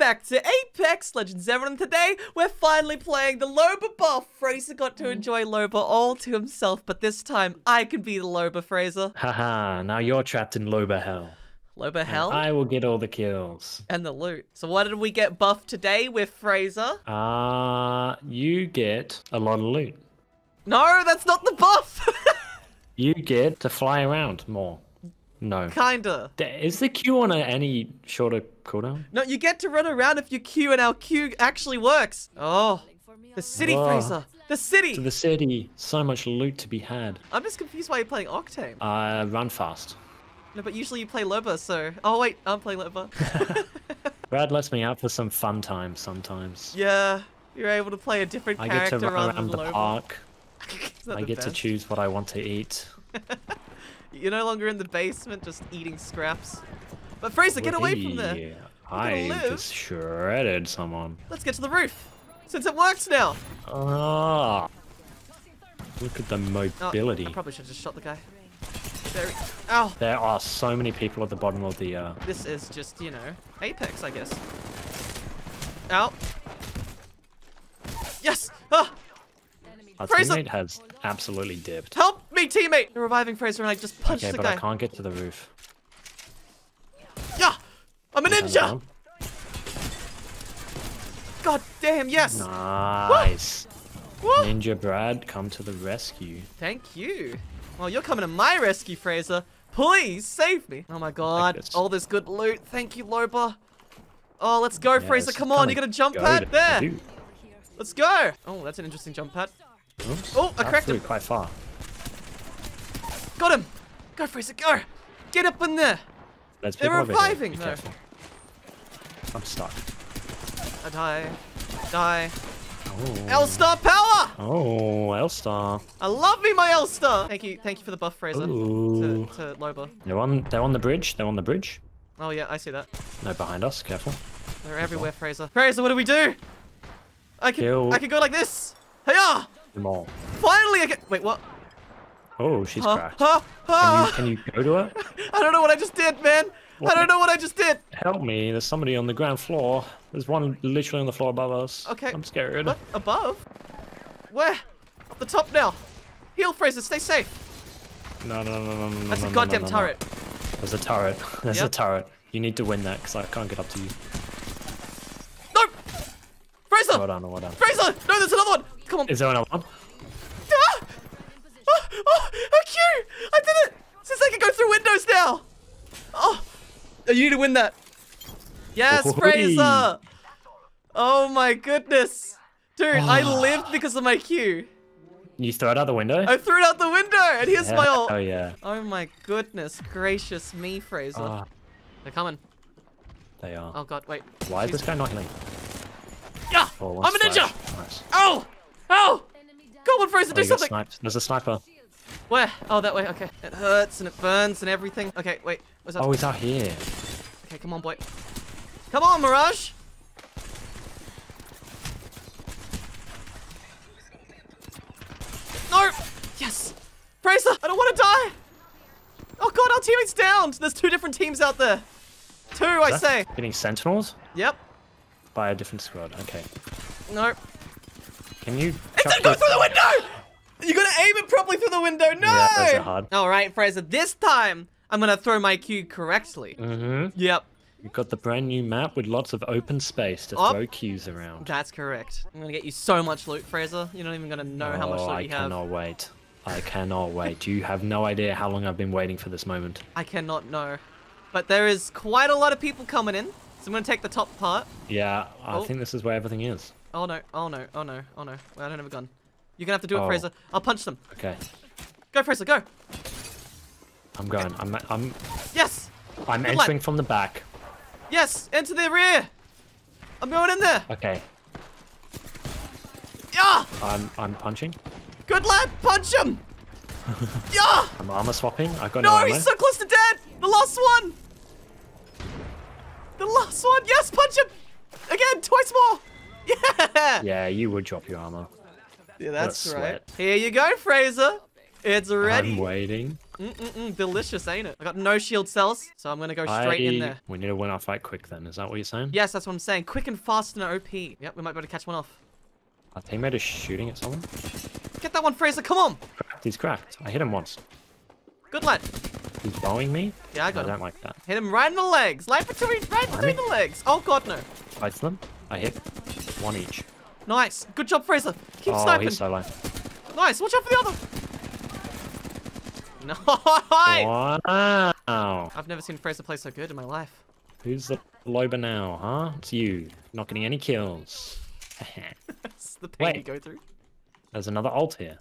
back to Apex Legends Everyone. Today, we're finally playing the Loba buff. Fraser got to enjoy Loba all to himself, but this time, I can be the Loba, Fraser. Haha, now you're trapped in Loba hell. Loba hell? I will get all the kills. And the loot. So what did we get buffed today with Fraser? Uh, you get a lot of loot. No, that's not the buff! you get to fly around more. No. Kinda. Is the Q on a, any shorter cooldown? No, you get to run around if your Q and our Q actually works. Oh, the city, Whoa. Fraser. The city. To the city, so much loot to be had. I'm just confused why you're playing Octane. Uh, run fast. No, but usually you play Loba, so... Oh, wait, I'm playing Loba. Brad lets me out for some fun time sometimes. yeah, you're able to play a different I get character to run around the Loba. park. I get to choose what I want to eat. You're no longer in the basement just eating scraps. But Fraser, get away from there. I just shredded someone. Let's get to the roof. Since it works now. Ah! Look at the Oh, mobility. I probably should have just shot the guy. There Ow. There are so many people at the bottom of the. Uh... This is just, you know, Apex, I guess. Ow. Yes! Ah! Our Fraser! teammate has absolutely dipped. Help me, teammate! They're reviving Fraser and I just punched Okay, the but guy. I can't get to the roof. Yeah! I'm a ninja! God damn, yes! Nice. Woo! Ninja Brad, come to the rescue. Thank you. Well, you're coming to my rescue, Fraser. Please save me. Oh my god, this. all this good loot. Thank you, Loba. Oh, let's go, Yeah, Fraser. Come on, you got a jump pad? There. Let's go. Oh, that's an interesting jump pad. Oops, Oh, I cracked him. quite far. Got him. Go, Fraser, go. Get up in there. There's They're people over here. reviving, though. I'm stuck. I die. Die. Oh. L-Star power! Oh, L-Star. I love me my L-Star. Thank you, thank you for the buff, Fraser. To, Ooh. to Loba. They're on. They're on the bridge. They're on the bridge. Oh yeah, I see that. No, behind us. Careful. They're everywhere, Fraser. Fraser, what do we do? I can, Kill. I can go like this. All. Finally, I can. Wait, what? Oh, she's Huh? cracked. Huh? Can you, can you go to her? I don't know what I just did, man. I don't know what I just did. Help me. There's somebody on the ground floor. There's one literally on the floor above us. Okay. I'm scared. What? Above? Where? Up the top now. Heal, Fraser. Stay safe. No, no, no, no, no. That's no, a goddamn no, no. turret. There's a turret. There's a turret. You need to win that because I can't get up to you. No! Fraser! Well done, well done. Fraser! No, there's another one! Come on. Is there another one? Ah! Oh, oh, oh, Q! I did it! Since I can go through windows now! Oh! You need to win that. Yes, Oi. Fraser! Oh my goodness. Dude, I Ah. lived because of my Q. You throw it out the window? I threw it out the window, and here's my ult. Oh yeah. Oh my goodness gracious me, Fraser. Ah, They're coming. they are. Oh god, wait. Why is this guy not healing? Yeah! Oh, one I'm a ninja! splash. Nice. Ow! Ow! Come on, Fraser, Oh, do something! sniped. There's a sniper. Where? Oh, that way, okay. It hurts and it burns and everything. Okay, wait. What's that? Oh, he's out here. Okay, come on, boy. Come on, Mirage! No! Yes! Fraser, I don't want to die! Oh god, our teammate's down! There's two different teams out there. Two, I That's say. Getting sentinels Yep. by a different squad. Okay. Nope. Can you? It didn't go through the window! You gotta aim it properly through the window. No! Yeah, those are hard. Alright, Fraser, this time I'm gonna throw my cue correctly. Mhm. Yep, You've got the brand new map with lots of open space to Up. throw cues around. that's correct. I'm gonna get you so much loot, Fraser. You're not even gonna know how much oh, loot I you have. I cannot wait. I cannot wait. You have no idea how long I've been waiting for this moment. I cannot know. But there is quite a lot of people coming in. So I'm gonna take the top part. Yeah, I Oh. think this is where everything is. Oh no, oh no, oh no, oh no. Wait, I don't have a gun. You're gonna have to do it, Oh. Fraser. I'll punch them. Okay, Go, Fraser, go! I'm going. I'm I'm Yes! I'm Good entering from the back. Yes! Into the rear! I'm going in there! Okay, Yeah! I'm I'm punching. Good lad! Punch him! yeah! I'm armor swapping. I got no, No, armor. he's so close to dead! The last one! The last one! Yes, punch him! Again, twice more! Yeah! Yeah, you would drop your armor. Yeah, that's right. Here you go, Fraser. It's ready. I'm waiting. Mm-mm-mm, delicious, ain't it? I got no shield cells, so I'm gonna go straight in I- there. We need to win our fight quick then. Is that what you're saying? Yes, that's what I'm saying. Quick and fast and OP. Yep, we might be able to catch one off. Our teammate is shooting at someone. Get that one, Fraser. Come on. He's cracked. I hit him once. Good lad. He's bowing me. Yeah, I got I him. don't like that. Hit him right in the legs. Right between, right between the legs. Oh god, no. Bites them. I hit one each. Nice. Good job, Fraser. Keep oh, sniping. he's so low. Nice. Watch out for the other. Nice. Wow. I've never seen Fraser play so good in my life. Who's the Loba now, huh? It's you. Not getting any kills. That's the pain you go through. There's another ult here.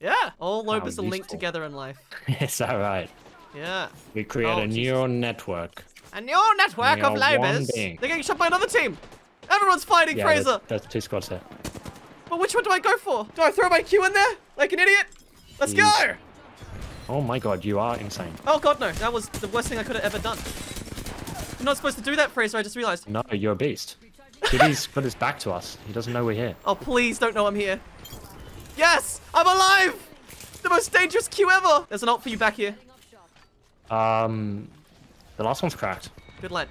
Yeah. All How Lobas are linked together in life. Is that right? Yeah. We create Oh, a Jesus. neural network. A neural network of Lobas. They're getting shot by another team. Everyone's fighting Yeah, Fraser. there's, two squads here. But which one do I go for? Do I throw my Q in there? Like an idiot? Let's go! Oh my god, you are insane. Oh god, no. That was the worst thing I could have ever done. You're not supposed to do that, Fraser. I just realized. No, you're a beast. Kitty's got his back to us. He doesn't know we're here. Oh, please don't know I'm here. Yes! I'm alive! The most dangerous Q ever! There's an ult for you back here. Um, the last one's cracked. Good lad.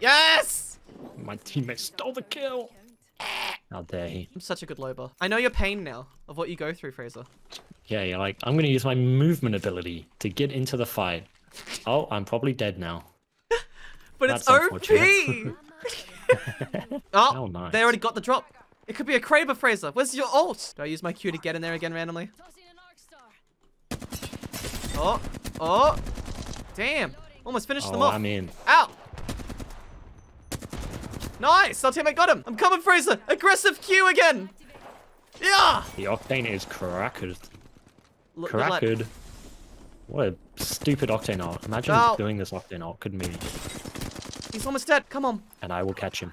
Yes! My teammate stole the kill. How dare he? I'm such a good Loba. I know your pain now of what you go through, Fraser. Yeah, you're like, I'm gonna use my movement ability to get into the fight. Oh, I'm probably dead now. But That's it's OP! oh, Oh, nice. they already got the drop. It could be a Kraber, Fraser. Where's your ult? Do I use my Q to get in there again randomly? Oh, oh. Damn. Almost finished them Oh, off. I'm in. Ow! Nice! Our teammate got him! I'm coming, Fraser! Uh, aggressive Q again! Yeah! The Octane is cracked. Look, lad. Cracked. What a stupid Octane ult. Imagine doing this Octane ult. Couldn't be me. He's almost dead. Come on. And I will catch him.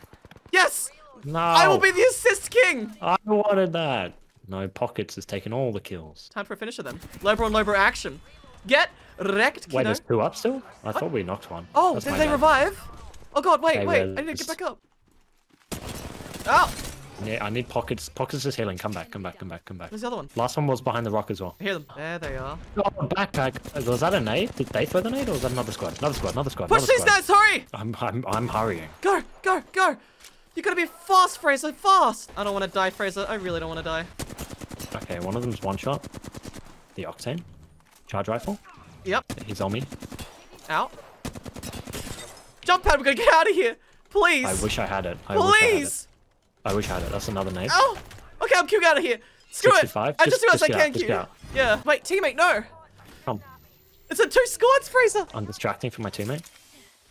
Yes! No! I will be the assist king! I wanted that. No, Pockets has taken all the kills. Time for a finisher then. Loba on Loba action. Get wrecked, Wait, there's two up still? I thought we knocked one. Oh, That's did they bad. revive? Oh god, wait, They wait. I need to get back up. Oh! Yeah, I need Pockets. Pockets is healing. Come back, come back, come back, come back. Where's the other one? Last one was behind the rock as well. I hear them. There they are. Oh, backpack. Was that a nade? Did they throw the nade or was that another squad? Another squad, another squad. Push another these nets, hurry! I'm, I'm, I'm hurrying. Go, go, go! You gotta be fast, Fraser, fast! I don't wanna die, Fraser. I really don't wanna die. Okay, one of them's one shot. The Octane. Charge rifle. Yep. He's on me. Out. Jump pad, we're gonna get out of here! Please! I wish I had it. I wish I had it. Please! I wish I had it. That's another nade. Oh! Okay, I'm queuing out of here. Screw 65? it! I just realized I can queue. Yeah. Wait, teammate, no! Come. It's in two squads, Fraser! I'm distracting for my teammate.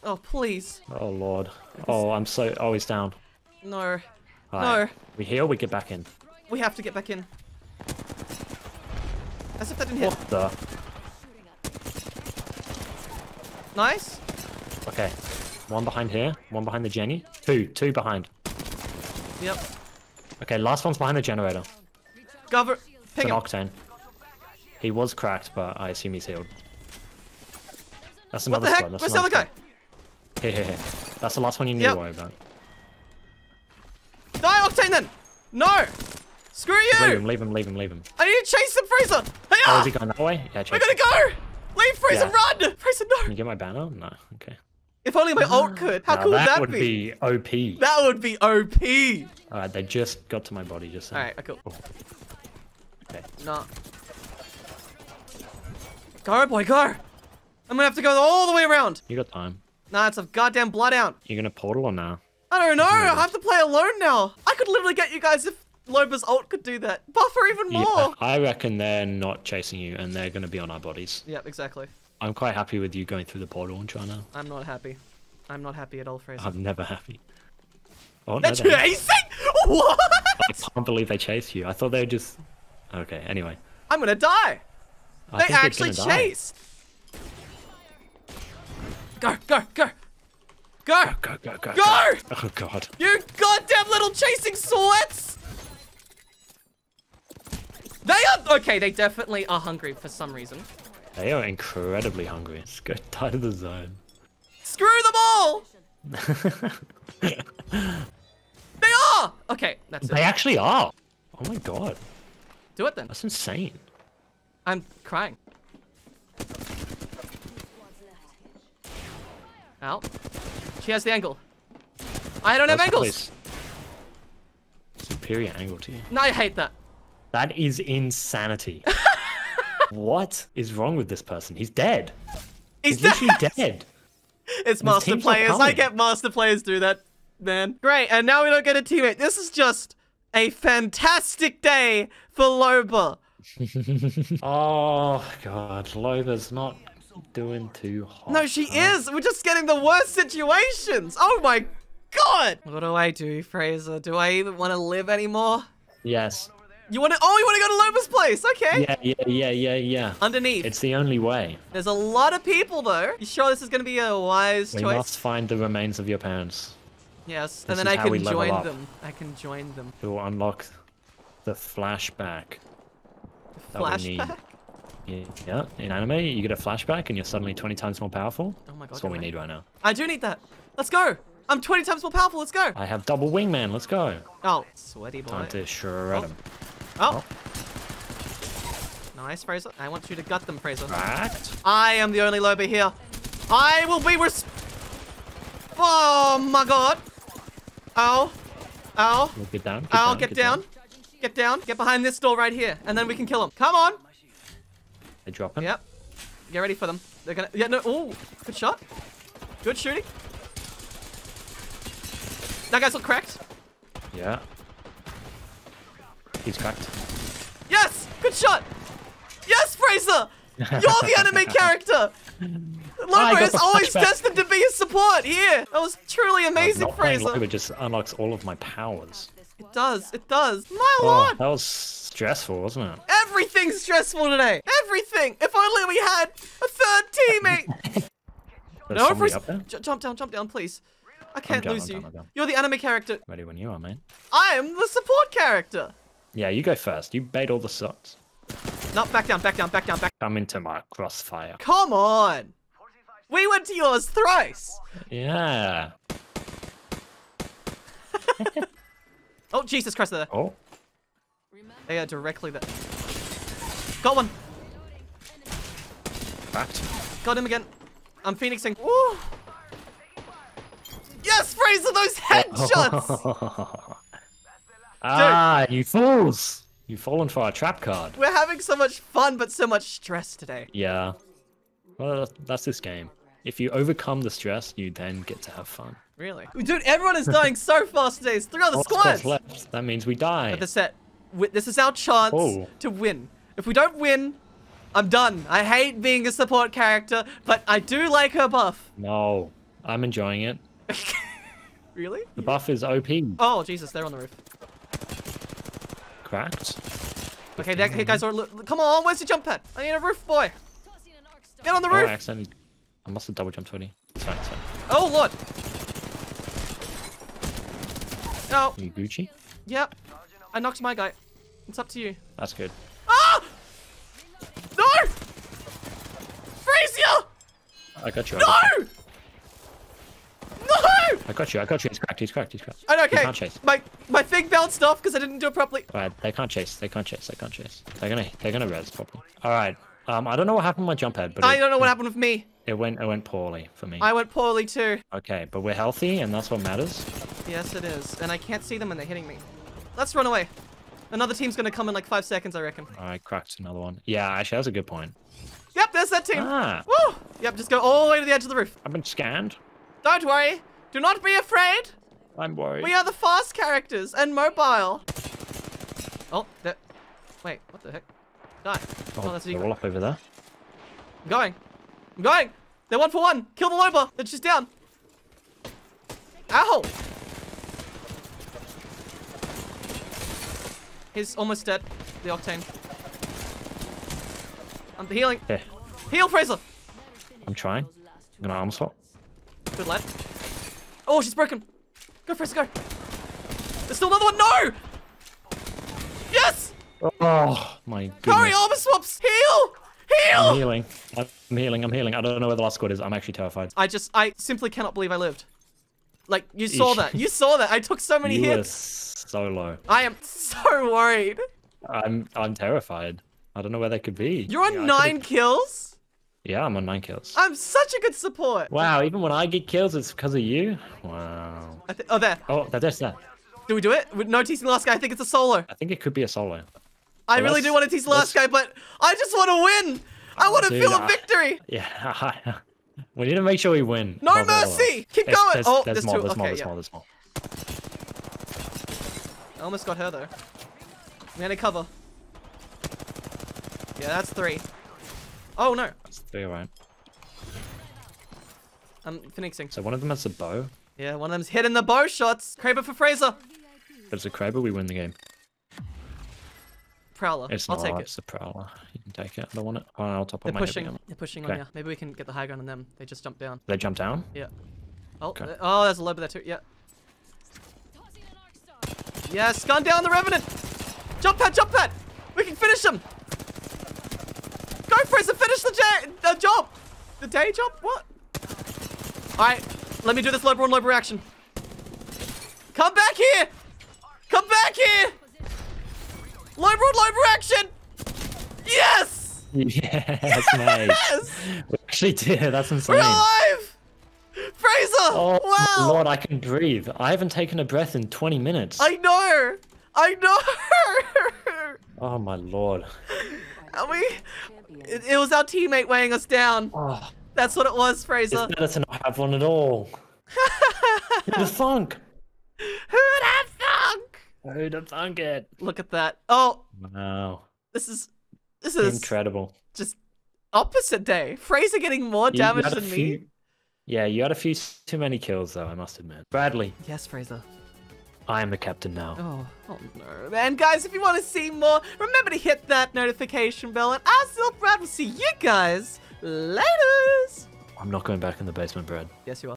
Oh, please. Oh, Lord. Oh, I'm so... Oh, he's down. No. Alright. No. We heal, we get back in. We have to get back in. As if that didn't hit. What the... Nice. Okay. One behind here. One behind the Jenny. Two. Two behind. Yep. Okay, last one's behind the generator. Cover. It's Ping an him. Octane. He was cracked, but I assume he's healed. That's another What the heck? That's Where's the other guy? Here, here, here. That's the last one you need Yep. to worry about. Die, Octane, then! No! Screw you! Leave him, leave him, leave him, leave him. I need to chase him, Fraser! Hey, Oh, is he going that way? Yeah, I chase gotta him. go! Leave Fraser, Yeah. run! Can no! you get my banner? No. Okay. If only my ult could. How Now cool would that be? that, would be, OP. That would be OP! Alright, they just got to my body just. Alright, cool. Okay. Oh. Nah. Go, boy, go! I'm gonna have to go all the way around. You got time. Nah, it's a goddamn blood out. You gonna portal or now? I don't know. I have to play alone now. I could literally get you guys if Loba's ult could do that. Buffer even Yeah, more. I reckon they're not chasing you and they're gonna be on our bodies. Yep, exactly. I'm quite happy with you going through the portal and trying to. I'm not happy. I'm not happy at all, Fraser. I'm never happy. Oh, no, They're they're chasing? What? I can't believe they chased you. I thought they were just. Okay, anyway. I'm gonna die. I They actually die. chased. Go, go, go. Go! Go, go, go, Go! Oh, God. You goddamn little chasing sweats! They are okay. They definitely are hungry for some reason. They are incredibly hungry. Let's go die to the zone. Screw them all! They are. Okay, that's They actually are. Oh my God. Do it then. That's insane. I'm crying. Ow. She has the angle. I don't have angles. Superior angle to you. No, I hate that. That is insanity. what is wrong with this person? He's dead. He's He's literally dead. Dead. It's master players. I get master players do that, man. Great, and now we don't get a teammate. This is just a fantastic day for Loba. Oh god, Loba's not doing too hot. No, she huh? is. We're just getting the worst situations. Oh my god. What do I do, Fraser? Do I even want to live anymore? Yes. You want to? Oh, you want to go to Loba's place? Okay. Yeah, yeah, yeah, yeah, yeah. Underneath. It's the only way. There's a lot of people though. You sure this is gonna be a wise We choice? must find the remains of your parents. Yes, This and then I can join up. them. I can join them. It will unlock the flashback. we need. Flashback. Yeah, in anime, you get a flashback and you're suddenly 20 times more powerful. Oh my god. That's what we I? need right now. I do need that. Let's go. I'm 20 times more powerful. Let's go. I have double wingman. Let's go. Oh, sweaty boy. Time to shred him. Oh. Oh. Oh. Nice, Fraser. I want you to gut them, Fraser. Right. I am the only Loba here. I will be res- Oh my god. Ow. Ow. We'll get down. Get Ow, down, get down. Get down. Get behind this door right here. And then we can kill him. Come on. They drop him. Yep. Get ready for them. They're gonna. Yeah, no. Ooh. Good shot. Good shooting. That guy's all cracked. Yeah. He's cracked. Yes! Good shot! Yes, Fraser! You're the anime character! Got is always flashback. destined to be a support here! That was truly amazing, Fraser! Loba just unlocks all of my powers. It does, it does. My Oh, lord! that was stressful, wasn't it? Everything's stressful today! Everything! If only we had a third teammate! No, Fraser! up there. J- jump down, jump down, please. I can't down, lose I'm you. down. You're the anime character. Ready when you are, man. I am the support character! Yeah, you go first. You bait all the shots. No, back down, back down, back down, back. Come into my crossfire. Come on! We went to yours thrice! Yeah. Oh, Jesus Christ, there. Oh. They are directly there. Got one. Cracked. Got him again. I'm phoenixing. Woo! Yes, Fraser, those headshots! ah, you fools! You've fallen for our trap card. We're having so much fun, but so much stress today. Yeah. Well, that's this game. If you overcome the stress, you then get to have fun. Really? Dude, everyone is dying so fast today. It's three other All squads. squads left. That means we die. But the set. wi- This is our chance Oh. to win. If we don't win, I'm done. I hate being a support character, but I do like her buff. No. I'm enjoying it. Really? The buff is OP. Oh, Jesus, they're on the roof. Cracked. Okay, that, hey guys, look, come on, where's the jump pad? I need a roof boy. Get on the Oh, I roof. accidentally. I must have double jumped already. Sorry, sorry. Oh, Lord. No. You Gucci? Yep. I knocked my guy. It's up to you. That's good. Ah! No! Fraser! You. I got you. No! I got you. I got you. He's cracked. He's cracked. He's cracked. I know, He okay. can't chase. My my thing bounced off because I didn't do it properly. Right, they can't chase. They can't chase. They can't chase. They're gonna. They're gonna res properly. All right. Um, I don't know what happened with my jump head, but I it, don't know what happened with me. it went. It went poorly for me. I went poorly too. Okay, but we're healthy, and that's what matters. Yes, it is. And I can't see them when they're hitting me. Let's run away. Another team's gonna come in like five seconds, I reckon. I cracked another one. Yeah, actually, that's a good point. Yep, there's that team. Ah, Woo! Yep, just go all the way to the edge of the roof. I've been scanned. Don't worry. Do not be afraid. I'm worried. We are the fast characters and mobile. Oh, that. Wait, what the heck? Die. Oh, Oh, that's they're all up over there. I'm going. I'm going. They're one for one. Kill the Loba. They're just down. Ow! He's almost dead. The Octane. I'm healing. Here, Heal, Fraser. I'm trying. I'm gonna arm swap. Good lad. Oh, she's broken. Go, Fraser, go. There's still another one. No! Yes! Oh my goodness. Hurry, armor swaps. Heal! Heal! I'm healing. I'm healing. I'm healing. I don't know where the last squad is. I'm actually terrified. I just, I simply cannot believe I lived. Like, you saw that. You saw that. I took so many You hits. so low. I am so worried. I'm I'm terrified. I don't know where they could be. You're on Yeah, nine kills? Yeah, I'm on nine kills. I'm such a good support. Wow, even when I get kills, it's because of you? Wow. Oh, there. Oh, that- that's that. Do we do it? No teasing the last guy, I think it's a solo. I think it could be a solo. I Well, really do want to tease the last guy, but I just want to win. I want to feel a victory. Yeah. we need to make sure we win. No mercy! Keep There's- going! There's, Oh, there's there's more, two. there's more, there's yeah. more, there's more. I almost got her though. We had a cover. Yeah, that's three. Oh no, That's three, alright. I'm phoenixing. So one of them has a bow. Yeah, one of them's hitting the bow shots. Kraber for Fraser. There's a Kraber, we win the game. Prowler. It's I'll not, take it. it's a Prowler. You can take it. I don't want it. Oh, I'll top They're on my pushing. They're pushing on you. Maybe we can get the high ground on them. They just jump down. They jump down? Yeah. Oh, Okay. oh, there's a low there too. Yeah. Yes, gun down the Revenant. Jump pad, jump pad. We can finish him. Finish the, the job. The day job? What? All right, let me do this low brawn, low reaction. Come back here. Come back here. Low brawn, low reaction. Yes. Yes, mate. Yes. we actually did. That's insane. We're alive. Fraser. Oh, wow. Lord, I can breathe. I haven't taken a breath in 20 minutes. I know. I know. Oh, my Lord. And we, it, it was our teammate weighing us down. Oh, That's what it was, Fraser. it's Fraser. better to not have one at all. Who'd have thunk? Who'd have thunk? Who'd have thunk it? Look at that. Oh, Wow. this is, this is Incredible. just opposite day. Fraser getting more You- you damage had a than me. Yeah, you had a few too many kills, though, I must admit. Bradley, Yes, Fraser. I am the captain now. Oh, oh no. And guys, if you want to see more, remember to hit that notification bell. And I still Brad will see you guys later. I'm not going back in the basement, Brad. Yes, you are.